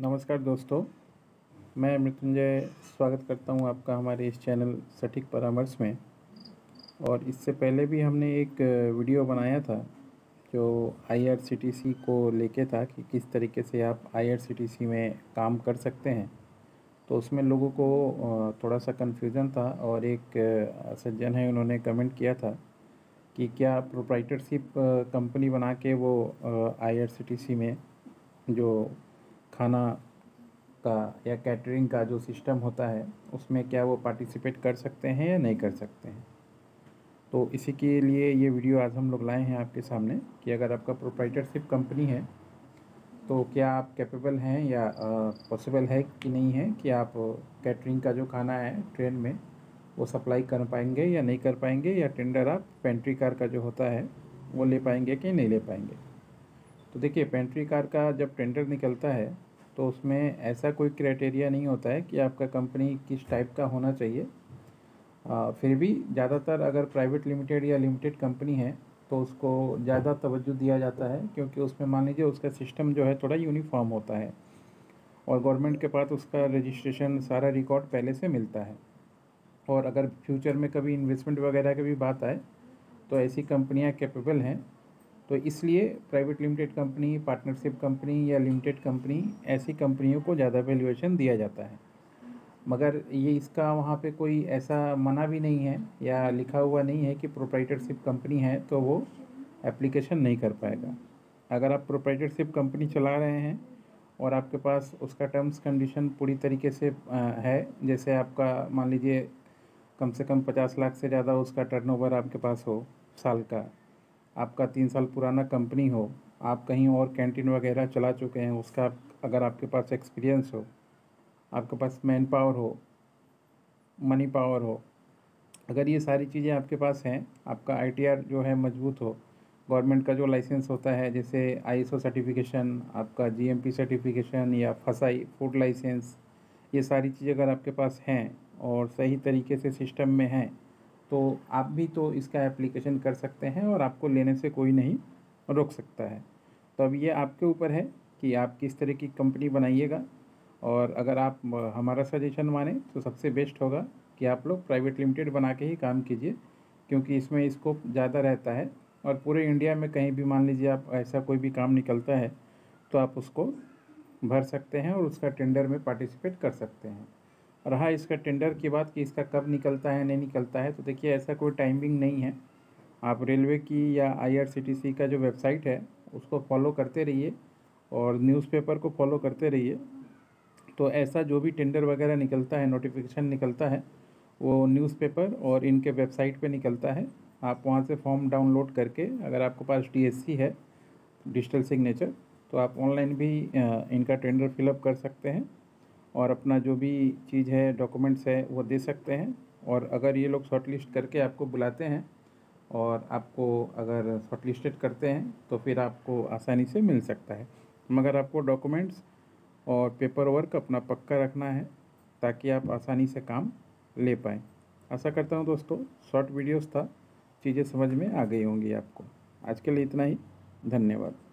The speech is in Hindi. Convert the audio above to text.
नमस्कार दोस्तों, मैं मृत्युंजय स्वागत करता हूँ आपका हमारे इस चैनल सटीक परामर्श में। और इससे पहले भी हमने एक वीडियो बनाया था जो आईआरसीटीसी को लेके था कि किस तरीके से आप आईआरसीटीसी में काम कर सकते हैं। तो उसमें लोगों को थोड़ा सा कन्फ्यूज़न था और एक सज्जन है, उन्होंने कमेंट किया था कि क्या प्रोप्राइटरशिप कंपनी बना के वो आईआरसीटीसी में जो खाना का या कैटरिंग का जो सिस्टम होता है, उसमें क्या वो पार्टिसिपेट कर सकते हैं या नहीं कर सकते हैं? तो इसी के लिए ये वीडियो आज हम लोग लाए हैं आपके सामने कि अगर आपका प्रोप्राइटरशिप कंपनी है तो क्या आप कैपेबल हैं या पॉसिबल है कि नहीं है कि आप कैटरिंग का जो खाना है ट्रेन में, वो सप्लाई कर पाएँगे या नहीं कर पाएँगे या टेंडर आप पेंट्री कार का जो होता है, वो ले पाएँगे कि नहीं ले पाएँगे? तो देखिए पेंट्री कार का जब टेंडर निकलता है तो उसमें ऐसा कोई क्राइटेरिया नहीं होता है कि आपका कंपनी किस टाइप का होना चाहिए। आ, फिर भी ज़्यादातर अगर प्राइवेट लिमिटेड या लिमिटेड कंपनी है तो उसको ज़्यादा तवज्जो दिया जाता है क्योंकि उसमें मान लीजिए उसका सिस्टम जो है थोड़ा यूनिफॉर्म होता है और गवर्नमेंट के पास उसका रजिस्ट्रेशन सारा रिकॉर्ड पहले से मिलता है। और अगर फ्यूचर में कभी इन्वेस्टमेंट वगैरह की भी बात आए तो ऐसी कंपनियाँ कैपेबल हैं तो इसलिए private limited company partnership company या लिमिटेड कंपनी ऐसी कंपनियों को ज़्यादा वैल्यूएशन दिया जाता है। मगर ये इसका वहाँ पे कोई ऐसा मना भी नहीं है या लिखा हुआ नहीं है कि प्रोप्राइटरशिप कंपनी है तो वो एप्लीकेशन नहीं कर पाएगा। अगर आप प्रोप्राइटरशिप कंपनी चला रहे हैं और आपके पास उसका टर्म्स कंडीशन पूरी तरीके से है, जैसे आपका मान लीजिए कम से कम पचास लाख से ज़्यादा उसका टर्नओवर आपके पास हो साल का आपका तीन साल पुराना कंपनी हो, आप कहीं और कैंटीन वगैरह चला चुके हैं, उसका अगर आपके पास एक्सपीरियंस हो, आपके पास मैन पावर हो मनी पावर हो, अगर ये सारी चीज़ें आपके पास हैं, आपका आईटीआर जो है मज़बूत हो गवर्नमेंट का जो लाइसेंस होता है, जैसे आईएसओ सर्टिफिकेशन आपका जीएमपी सर्टिफिकेशन या फसाई फ़ूड लाइसेंस ये सारी चीज़ें अगर आपके पास हैं और सही तरीके से सिस्टम में हैं तो आप भी तो इसका एप्लीकेशन कर सकते हैं और आपको लेने से कोई नहीं रोक सकता है। तो अब ये आपके ऊपर है कि आप किस तरह की कंपनी बनाइएगा और अगर आप हमारा सजेशन माने तो सबसे बेस्ट होगा कि आप लोग प्राइवेट लिमिटेड बना के ही काम कीजिए, क्योंकि इसमें स्कोप ज़्यादा रहता है और पूरे इंडिया में कहीं भी मान लीजिए आप ऐसा कोई भी काम निकलता है तो आप उसको भर सकते हैं और उसका टेंडर में पार्टिसिपेट कर सकते हैं। रहा इसका टेंडर की बात कि इसका कब निकलता है, नहीं निकलता है तो देखिए ऐसा कोई टाइमिंग नहीं है। आप रेलवे की या आईआरसीटीसी का जो वेबसाइट है, उसको फॉलो करते रहिए और न्यूज़पेपर को फॉलो करते रहिए। तो ऐसा जो भी टेंडर वगैरह निकलता है, नोटिफिकेशन निकलता है, वो न्यूज़पेपर और इनके वेबसाइट पे निकलता है। आप वहाँ से फॉर्म डाउनलोड करके अगर आपके पास डी है, डिजिटल सिग्नेचर तो आप ऑनलाइन भी इनका टेंडर फिलअप कर सकते हैं। और अपना जो भी चीज़ है डॉक्यूमेंट्स है, वो दे सकते हैं। और अगर ये लोग शॉर्ट लिस्ट करके आपको बुलाते हैं और आपको अगर शॉर्ट लिस्टेड करते हैं तो फिर आपको आसानी से मिल सकता है। मगर आपको डॉक्यूमेंट्स और पेपर वर्क अपना पक्का रखना है, ताकि आप आसानी से काम ले पाएँ। आशा करता हूँ दोस्तों शॉर्ट वीडियोस था, चीज़ें समझ में आ गई होंगी आपको। आज के लिए इतना ही। धन्यवाद।